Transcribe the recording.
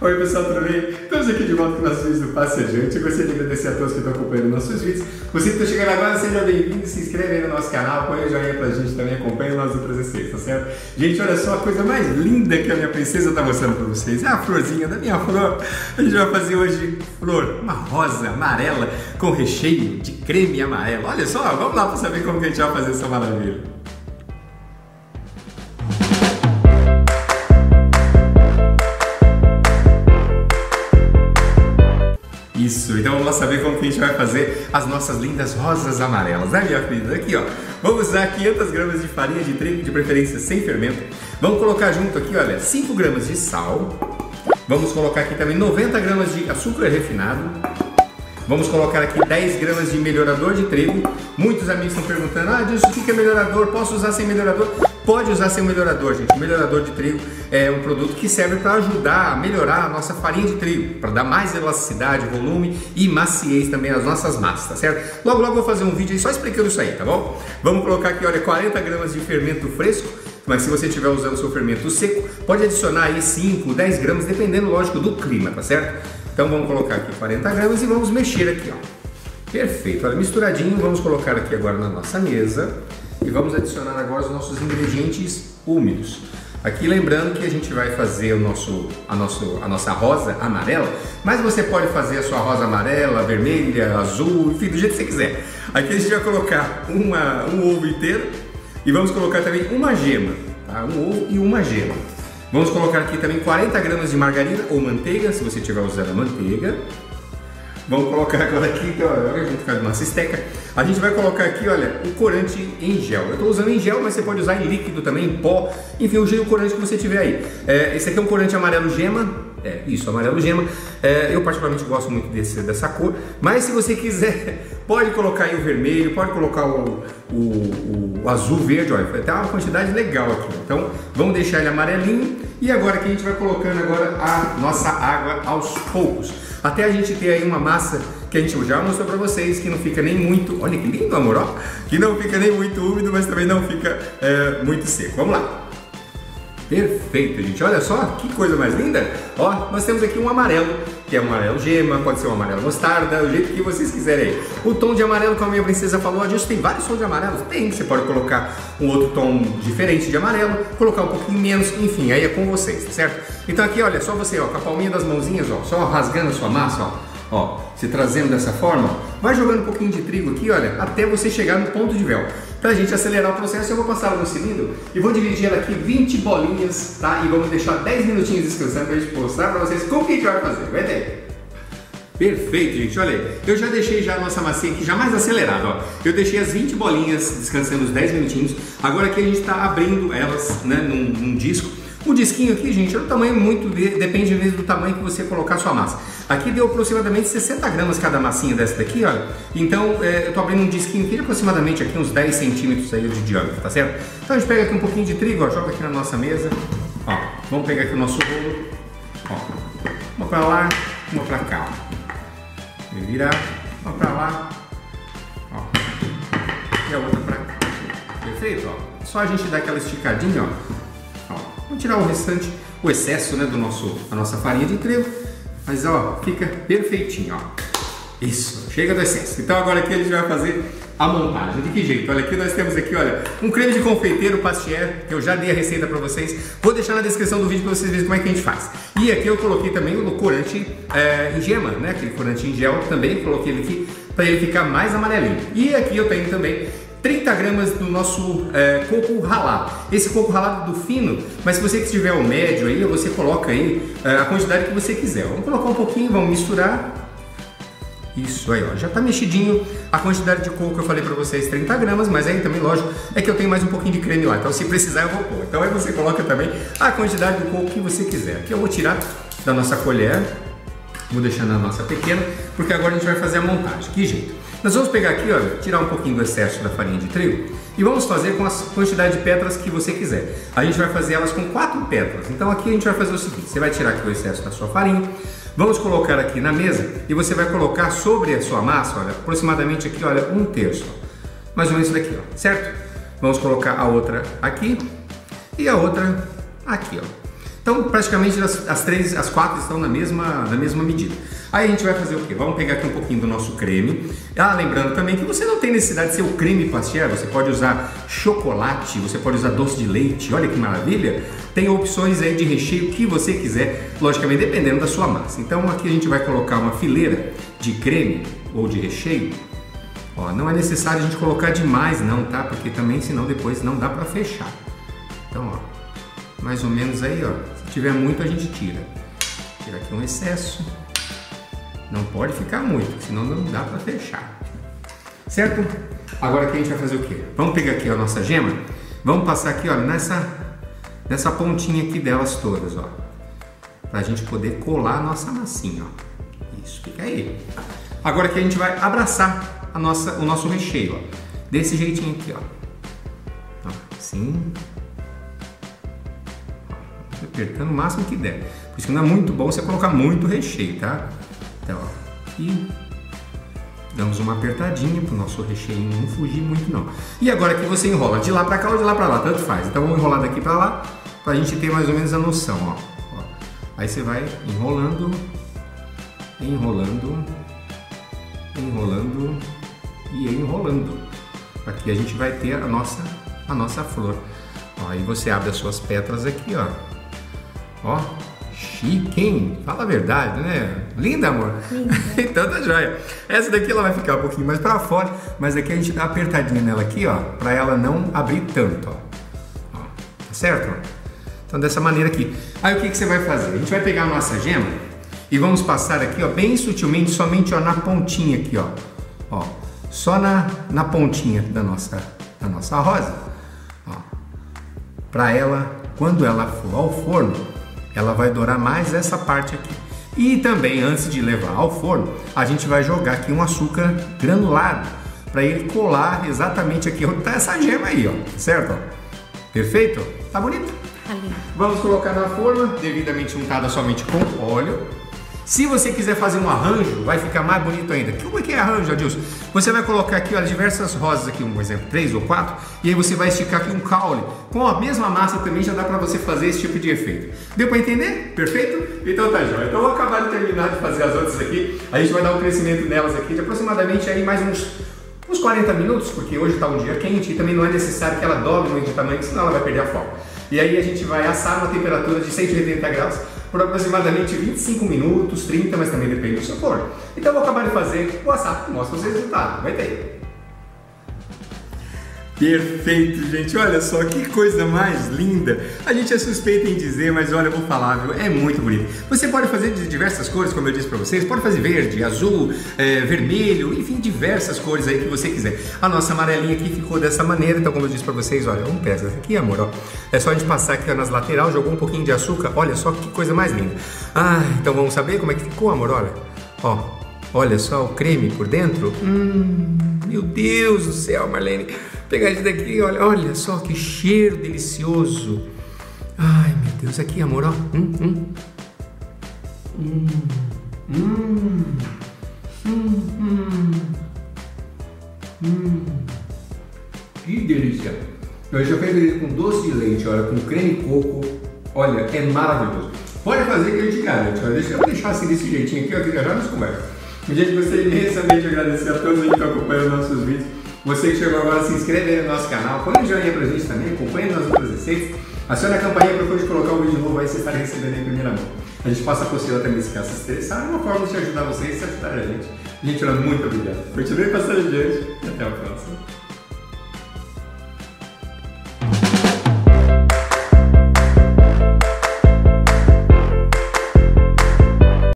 Oi pessoal, tudo bem? Estamos aqui de volta com nossos vídeos do Passe Adiante. Eu gostaria de agradecer a todos que estão acompanhando nossos vídeos. Você que está chegando agora, seja bem-vindo, se inscreve aí no nosso canal, põe o joinha pra gente também, acompanha nas outras receitas, tá certo? Gente, olha só a coisa mais linda que a minha princesa está mostrando para vocês. É a florzinha da minha flor. A gente vai fazer hoje flor, uma rosa amarela com recheio de creme amarelo. Olha só, vamos lá para saber como que a gente vai fazer essa maravilha. Isso, então vamos lá saber como que a gente vai fazer as nossas lindas rosas amarelas, né minha filha? Aqui ó, vamos usar 500 gramas de farinha de trigo, de preferência sem fermento. Vamos colocar junto aqui, olha, 5 gramas de sal. Vamos colocar aqui também 90 gramas de açúcar refinado. Vamos colocar aqui 10 gramas de melhorador de trigo. Muitos amigos estão perguntando, ah, disso o que é melhorador? Posso usar sem melhorador? Pode usar sem melhorador, gente. O melhorador de trigo é um produto que serve para ajudar a melhorar a nossa farinha de trigo, para dar mais elasticidade, volume e maciez também às nossas massas, tá certo? Logo, logo vou fazer um vídeo aí só explicando isso aí, tá bom? Vamos colocar aqui, olha, 40 gramas de fermento fresco, mas se você estiver usando seu fermento seco, pode adicionar aí 5, 10 gramas, dependendo, lógico, do clima, tá certo? Então vamos colocar aqui 40 gramas e vamos mexer aqui, ó. Perfeito, olha, misturadinho, vamos colocar aqui agora na nossa mesa. E vamos adicionar agora os nossos ingredientes úmidos. Aqui lembrando que a gente vai fazer o nosso, a, nosso, a nossa rosa amarela, mas você pode fazer a sua rosa amarela, vermelha, azul, enfim, do jeito que você quiser. Aqui a gente vai colocar uma, um ovo inteiro e vamos colocar também uma gema, tá? um ovo e uma gema. Vamos colocar aqui também 40 gramas de margarina ou manteiga, se você estiver usando a manteiga. Vamos colocar agora aqui, olha, junto com a nossa esteca. A gente vai colocar aqui, olha, o corante em gel. Eu estou usando em gel, mas você pode usar em líquido também, em pó. Enfim, o gel corante que você tiver aí. É, esse aqui é um corante amarelo gema. É, isso, amarelo gema. É, eu particularmente gosto muito desse, dessa cor. Mas se você quiser, pode colocar aí o vermelho, pode colocar o, o, o azul, verde, olha, tem uma quantidade legal aqui. Então, vamos deixar ele amarelinho. E agora que a gente vai colocando agora a nossa água aos poucos até a gente ter aí uma massa que a gente já mostrou para vocês, que não fica nem muito, olha que lindo amor, ó, que não fica nem muito úmido, mas também não fica é, muito seco. Vamos lá. Perfeito, gente. Olha só que coisa mais linda. Ó, nós temos aqui um amarelo, que é um amarelo gema, pode ser um amarelo mostarda, o jeito que vocês quiserem aí. O tom de amarelo, como a minha princesa falou, a gente tem vários tons de amarelo. Tem, você pode colocar um outro tom diferente de amarelo, colocar um pouquinho menos, enfim, aí é com vocês, tá certo? Então aqui, olha, só você, ó, com a palminha das mãozinhas, ó, só rasgando a sua massa, ó, ó, se trazendo dessa forma, vai jogando um pouquinho de trigo aqui, olha, até você chegar no ponto de véu. Para a gente acelerar o processo, eu vou passar no cilindro e vou dividir ela aqui 20 bolinhas, tá? E vamos deixar 10 minutinhos descansando para a gente mostrar para vocês como que a gente vai fazer. Vai ter. Perfeito, gente. Olha aí, eu já deixei já a nossa massinha aqui já mais acelerada, ó. Eu deixei as 20 bolinhas descansando os 10 minutinhos. Agora aqui a gente está abrindo elas, né, num, num disco. O disquinho aqui, gente, é o tamanho muito, depende mesmo do tamanho que você colocar a sua massa. Aqui deu aproximadamente 60 gramas cada massinha dessa daqui, olha. Então, é, eu tô abrindo um disquinho aqui aproximadamente aqui uns 10 centímetros aí de diâmetro, tá certo? Então a gente pega aqui um pouquinho de trigo, ó, joga aqui na nossa mesa. Ó, vamos pegar aqui o nosso rolo. Ó, uma pra lá, uma pra cá, ó virar, uma pra lá, ó, e a outra pra cá. Perfeito? Ó. Só a gente dar aquela esticadinha, ó. Vamos tirar o restante, o excesso, né, do nosso, da nossa farinha de trigo, mas ó, fica perfeitinho, ó. Isso, chega do excesso. Então agora aqui a gente vai fazer a montagem. De que jeito? Olha, aqui nós temos aqui, olha, um creme de confeiteiro pastier, que eu já dei a receita para vocês. Vou deixar na descrição do vídeo para vocês verem como é que a gente faz. E aqui eu coloquei também o corante é, em gema, né? Aquele corante em gel também, coloquei ele aqui para ele ficar mais amarelinho. E aqui eu tenho também 30 gramas do nosso é, coco ralado. Esse coco ralado do fino, mas se você tiver o médio aí, você coloca aí é, a quantidade que você quiser. Vamos colocar um pouquinho, vamos misturar isso aí, ó, já tá mexidinho. A quantidade de coco eu falei para vocês 30 gramas, mas aí também, lógico, é que eu tenho mais um pouquinho de creme lá. Então, se precisar, eu vou pôr. Então, aí você coloca também a quantidade de coco que você quiser. Aqui eu vou tirar da nossa colher, vou deixar na nossa pequena, porque agora a gente vai fazer a montagem. Que jeito? Nós vamos pegar aqui, olha, tirar um pouquinho do excesso da farinha de trigo e vamos fazer com a quantidade de pétalas que você quiser. A gente vai fazer elas com quatro pétalas. Então aqui a gente vai fazer o seguinte: você vai tirar aqui o excesso da sua farinha, Vamos colocar aqui na mesa e você vai colocar sobre a sua massa, olha, aproximadamente aqui, olha, um terço. Mais ou menos isso daqui, ó, certo? Vamos colocar a outra aqui e a outra aqui, ó. Então, praticamente as, as três, as quatro estão na mesma, na mesma medida. Aí a gente vai fazer o quê? Vamos pegar aqui um pouquinho do nosso creme. Ah, lembrando também que você não tem necessidade de ser o creme pastier, você pode usar chocolate, você pode usar doce de leite, olha que maravilha. Tem opções aí de recheio que você quiser, logicamente dependendo da sua massa. Então aqui a gente vai colocar uma fileira de creme ou de recheio. Ó, não é necessário a gente colocar demais não, tá? Porque também senão depois não dá para fechar. Então, ó, mais ou menos aí, ó. Tiver muito a gente tira. Tira aqui um excesso. Não pode ficar muito, senão não dá para fechar. Certo? Agora aqui a gente vai fazer o quê? Vamos pegar aqui a nossa gema, vamos passar aqui, ó, nessa nessa pontinha aqui delas todas, ó. Pra gente poder colar a nossa massinha, ó. Isso, fica aí. Agora aqui a gente vai abraçar a nossa, o nosso recheio, ó. Desse jeitinho aqui, ó. ó assim apertando o máximo que der. Por isso que não é muito bom você colocar muito recheio, tá? Então, ó, aqui damos uma apertadinha para o nosso recheio não fugir muito não. E agora aqui você enrola de lá para cá ou de lá para lá, tanto faz. Então vamos enrolar daqui para lá para a gente ter mais ou menos a noção, ó. ó. Aí você vai enrolando, enrolando, enrolando e enrolando. Aqui a gente vai ter a nossa a nossa flor. Aí você abre as suas pétalas aqui, ó. Ó, chique, hein? Fala a verdade, né? Linda, amor? Linda. então tá joia. Essa daqui ela vai ficar um pouquinho mais para fora, mas aqui a gente dá uma apertadinha nela aqui, ó, para ela não abrir tanto, ó. ó. Tá certo? Então dessa maneira aqui. Aí o que, que você vai fazer? A gente vai pegar a nossa gema e vamos passar aqui, ó, bem sutilmente, somente ó, na pontinha aqui, ó. Ó, só na, na pontinha da nossa, da nossa rosa, ó. Para ela, quando ela for ao forno, ela vai dourar mais essa parte aqui. E também, antes de levar ao forno, a gente vai jogar aqui um açúcar granulado para ele colar exatamente aqui onde está essa gema aí, ó, certo? Perfeito? Tá bonito? Ali. Vamos colocar na forma, devidamente untada somente com óleo. Se você quiser fazer um arranjo, vai ficar mais bonito ainda. Como é que é arranjo, Adilson? Você vai colocar aqui, olha, diversas rosas aqui, um exemplo, três ou quatro, e aí você vai esticar aqui um caule. Com a mesma massa também já dá para você fazer esse tipo de efeito. Deu para entender? Perfeito? Então tá jóia. Então eu vou acabar de terminar de fazer as outras aqui. A gente vai dar um crescimento nelas aqui de aproximadamente aí mais uns uns 40 minutos, porque hoje está um dia quente e também não é necessário que ela dobre muito de tamanho, senão ela vai perder a forma. E aí a gente vai assar uma temperatura de 180 graus por aproximadamente 25 minutos, 30, mas também depende do seu forno. Então eu vou acabar de fazer o assar e mostro vocês o resultado. Vai ter. Perfeito, gente. Olha só que coisa mais linda. A gente é suspeito em dizer, mas olha, eu vou falar, viu? É muito bonito. Você pode fazer de diversas cores, como eu disse para vocês. Pode fazer verde, azul, é, vermelho, enfim, diversas cores aí que você quiser. A nossa amarelinha aqui ficou dessa maneira. Então, como eu disse para vocês, olha, vamos pegar essa aqui, amor. Ó. É só a gente passar aqui nas laterais, jogou um pouquinho de açúcar. Olha só que coisa mais linda. Ah, então vamos saber como é que ficou, amor. Olha, ó, olha só o creme por dentro. Hum, meu Deus do céu, Marlene pegar isso daqui, olha, olha só que cheiro delicioso. Ai, meu Deus, aqui, amor, ó. Hum, hum. Hum, hum, hum, hum. Que delícia! Eu já peguei ele com doce de leite, olha, com creme coco. Olha, é maravilhoso. Pode fazer que a gente garante. Olha, deixa eu deixar assim desse jeitinho aqui, ó, que já nos conversa. Gente, gostaria imensamente de agradecer a todos que estão acompanhando nossos vídeos. Você que chegou agora, se inscreve no nosso canal, põe um joinha pra gente também, acompanhe nas outras receitas, acione a campainha para quando colocar um vídeo novo aí você estará recebendo em primeira mão. A gente passa por cima também se caso se interessar, é uma forma de ajudar vocês e ajudar a gente. Gente, muito obrigado. Continue passando adiante e até a próxima.